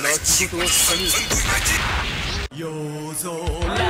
な地獄に。夜空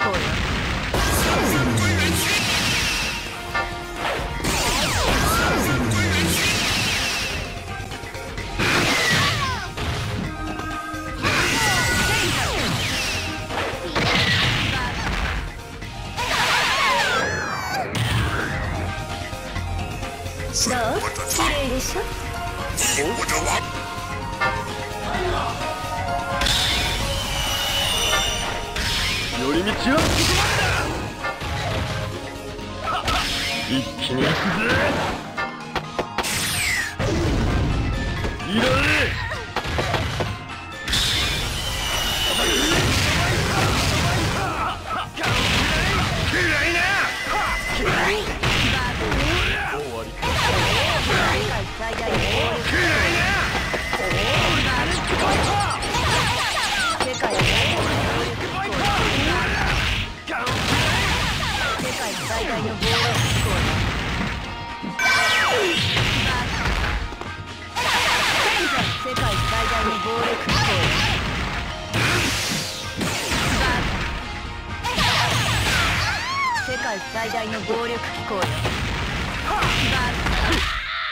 最大の暴力機構よ。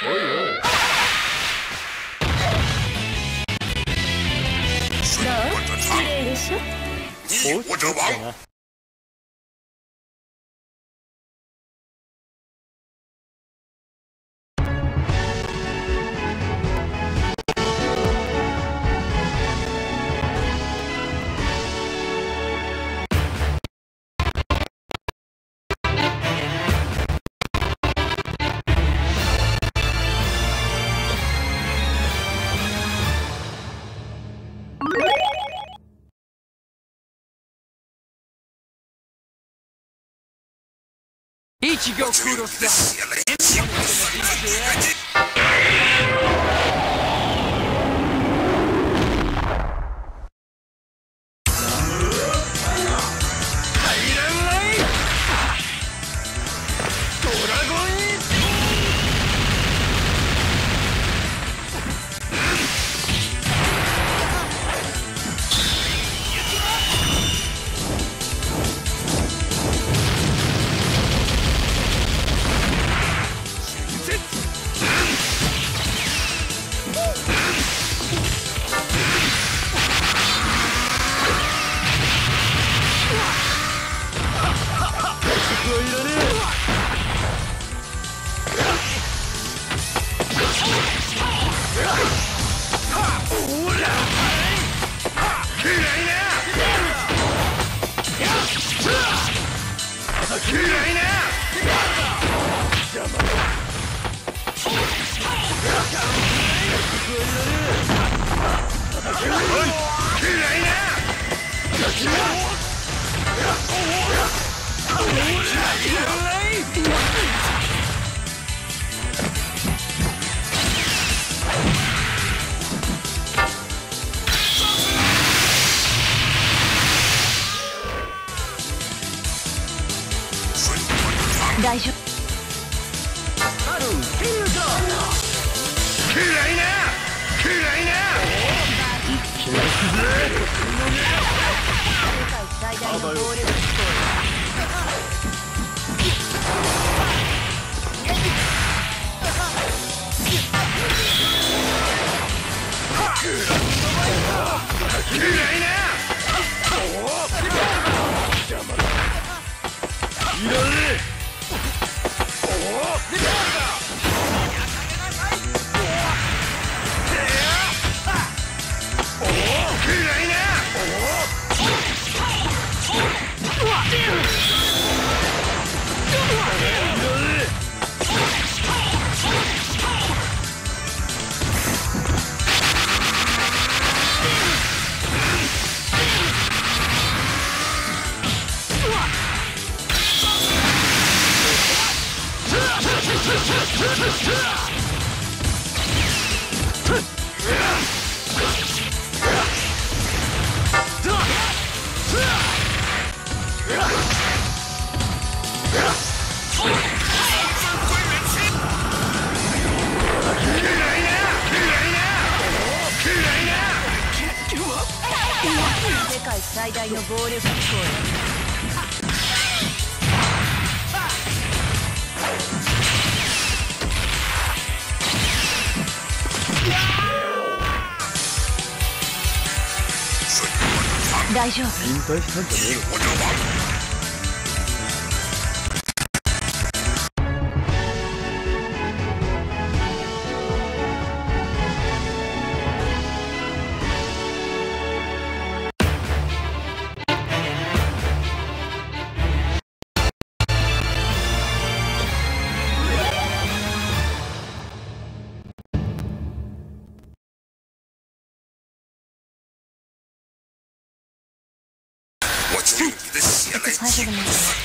おいおい。顺我者昌綺麗でしょ？你我者王一行大丈夫。いらねえ。世界最大の暴力機構大丈夫。引退したんじゃねえの Yes.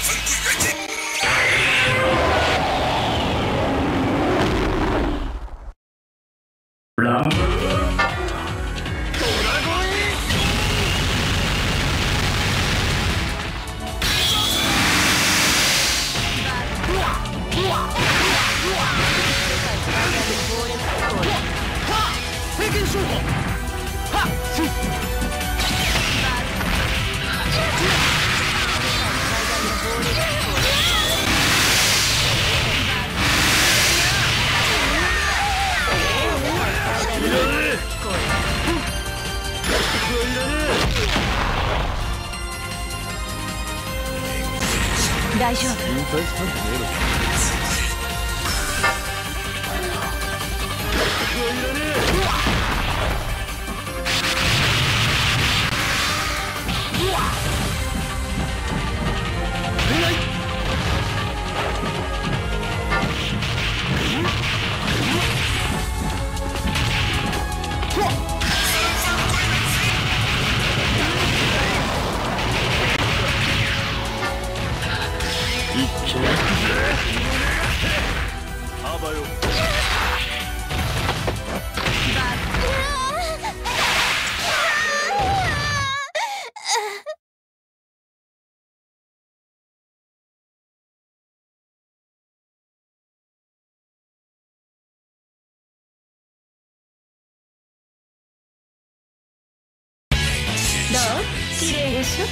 しょ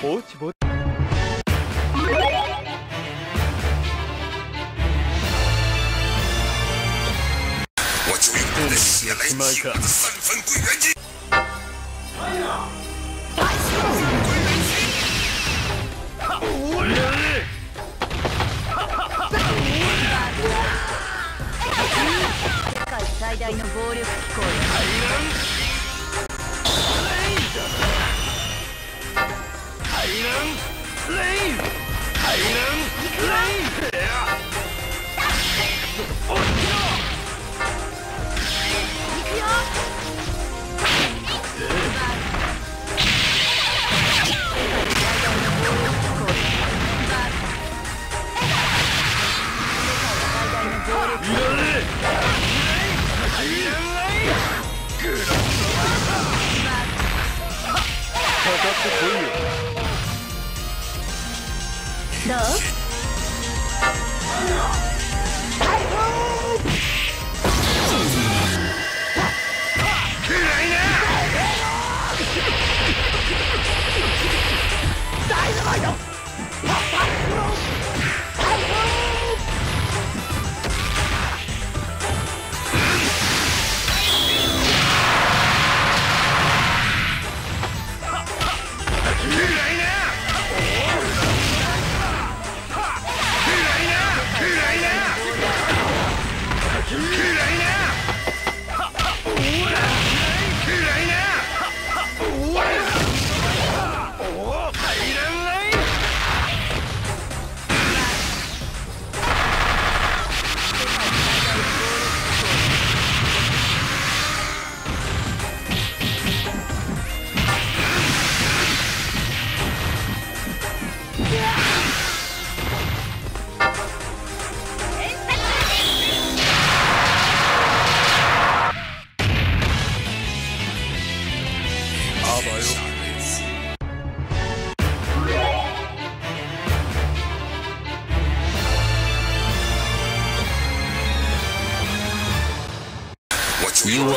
ぼちぼち我就用你的血来祭我的三分归元金。世界最大の暴力機構かかってこいよ。どう？あ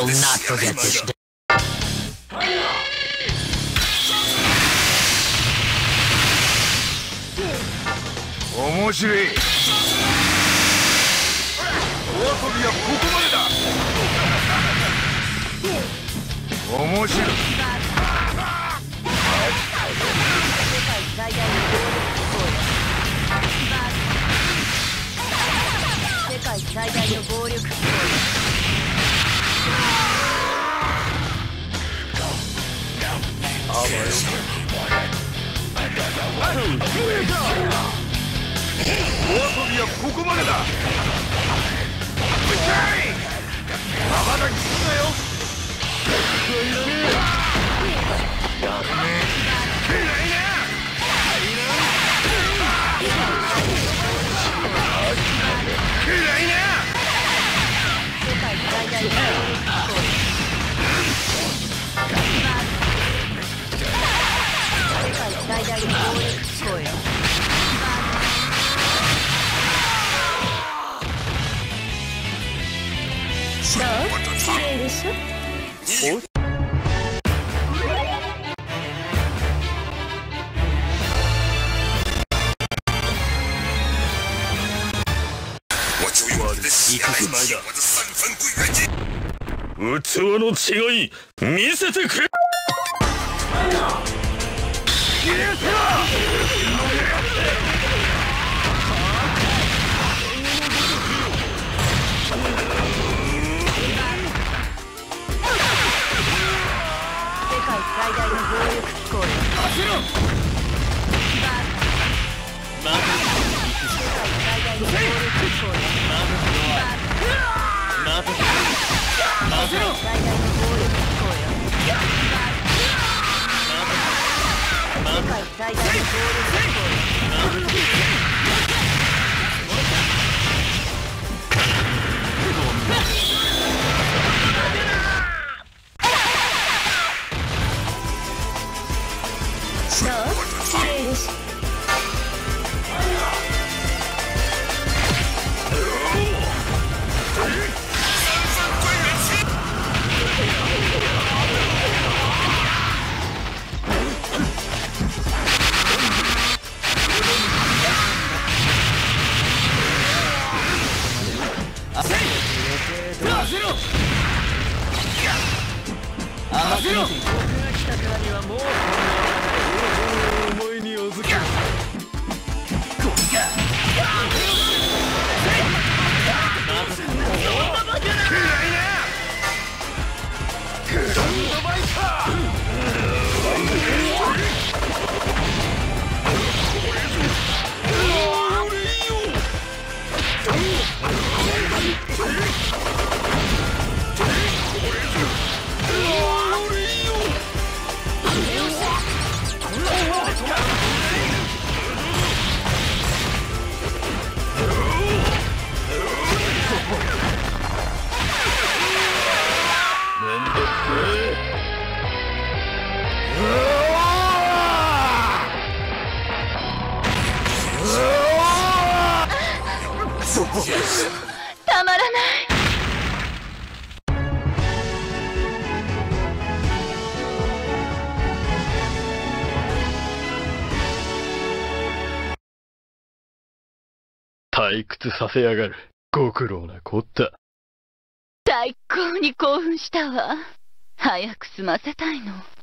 will not forget this day. Omoshiroi. 世界最大の暴力ここまでだまばたきすんなよ世界最大の最大の暴力行為綺麗でしょ器の違い。見せてくれ世界最大の暴力行退屈させやがる。ご苦労なこった。最高に興奮したわ。早く済ませたいの「